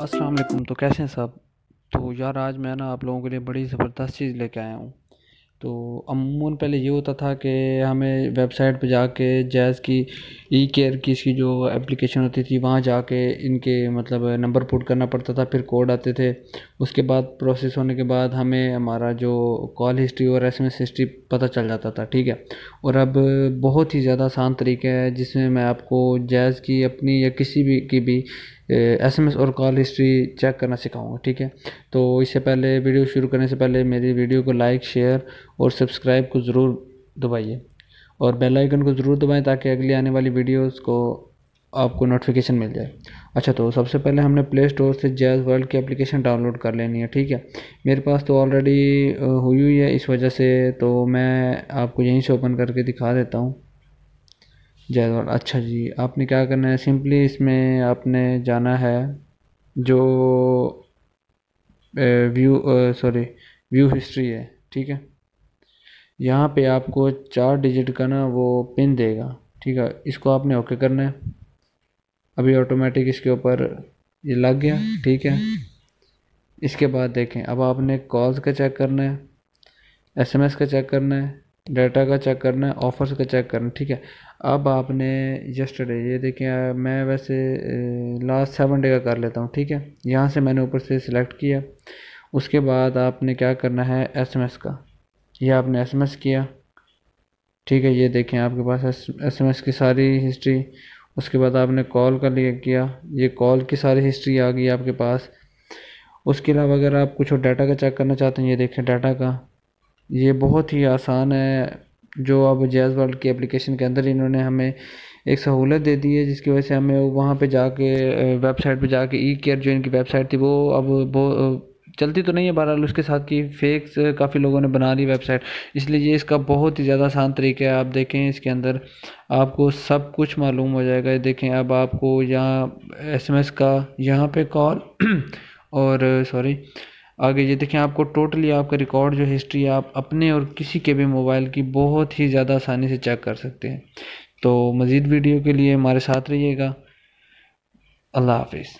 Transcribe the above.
अस्सलाम वालेकुम। तो कैसे हैं सब? तो यार, आज मैं ना आप लोगों के लिए बड़ी ज़बरदस्त चीज़ लेके आया हूँ। तो अमूमन पहले ये होता था कि हमें वेबसाइट पे जाके जैज़ की ई केयर की इसकी जो एप्लीकेशन होती थी, वहाँ जाके इनके मतलब नंबर पुट करना पड़ता था, फिर कोड आते थे। उसके बाद प्रोसेस होने के बाद हमें हमारा जो कॉल हिस्ट्री और एस एम हिस्ट्री पता चल जाता था, ठीक है? और अब बहुत ही ज़्यादा आसान तरीका है जिसमें मैं आपको जैज़ की अपनी या किसी भी, की भी एस एम एस और कॉल हिस्ट्री चेक करना सिखाऊँगा, ठीक है? तो इससे पहले वीडियो शुरू करने से पहले मेरी वीडियो को लाइक शेयर और सब्सक्राइब को ज़रूर दबाइए। और बेल आइकन को ज़रूर दबाएँ ताकि अगली आने वाली वीडियोस को आपको नोटिफिकेशन मिल जाए। अच्छा तो सबसे पहले हमने प्ले स्टोर से जैज़ वर्ल्ड की एप्लीकेशन डाउनलोड कर लेनी है, ठीक है? मेरे पास तो ऑलरेडी हुई हुई है, इस वजह से तो मैं आपको यहीं से ओपन करके दिखा देता हूँ। जयगढ़ अच्छा जी, आपने क्या करना है? सिंपली इसमें आपने जाना है जो व्यू सॉरी व्यू हिस्ट्री है, ठीक है? यहाँ पे आपको चार डिजिट का ना वो पिन देगा, ठीक है? इसको आपने ओके करना है। अभी ऑटोमेटिक इसके ऊपर ये लग गया, ठीक है? इसके बाद देखें, अब आपने कॉल्स का चेक करना है एसएमएस का चेक करना है डाटा का चेक करना है, ऑफर्स का चेक करना ठीक है? अब आपने यस्टरडे ये देखें मैं वैसे लास्ट सेवन डे का कर लेता हूँ, ठीक है? यहाँ से मैंने ऊपर से सिलेक्ट किया। उसके बाद आपने क्या करना है एसएमएस का। ये आपने एसएमएस किया, ठीक है? ये देखें, आपके पास एसएमएस की सारी हिस्ट्री उसके बाद आपने कॉल का लिए किया। ये कॉल की सारी हिस्ट्री आ गई आपके पास। उसके अलावा अगर आप कुछ और डाटा का चेक करना चाहते हैं, ये देखें डाटा का। ये बहुत ही आसान है, जो अब जैज़ वर्ल्ड की एप्लीकेशन के अंदर इन्होंने हमें एक सहूलत दे दी है, जिसकी वजह से हमें वहाँ पे जाके वेबसाइट पे जाके ई केयर जो इनकी वेबसाइट थी, वो अब वो चलती तो नहीं है बहरहाल, उसके साथ की फेक्स काफ़ी लोगों ने बना ली वेबसाइट इसलिए ये इसका बहुत ही ज़्यादा आसान तरीका है, आप देखें इसके अंदर, आपको सब कुछ मालूम हो जाएगा। देखें, अब आपको यहाँ एसएमएस का यहाँ पे कॉल और सॉरी आगे ये देखें, आपको टोटली आपका रिकॉर्ड जो हिस्ट्री आप अपने और किसी के भी मोबाइल की बहुत ही ज़्यादा आसानी से चेक कर सकते हैं। तो मज़ीद वीडियो के लिए हमारे साथ रहिएगा। अल्लाह हाफिज़।